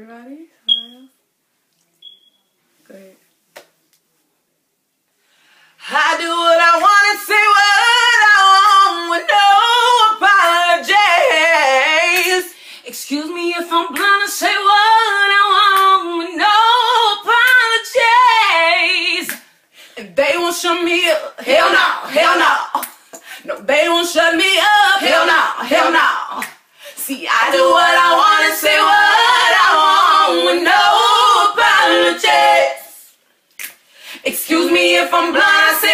Everybody, smile. Ahead. I do what I want and say what I want with no apologies. Excuse me if I'm blind and say what I want with no apologies. And they won't shut me up. Hell no, hell no. No, they won't shut me up. Hell no, hell no. See, I do what Excuse me if I'm blind.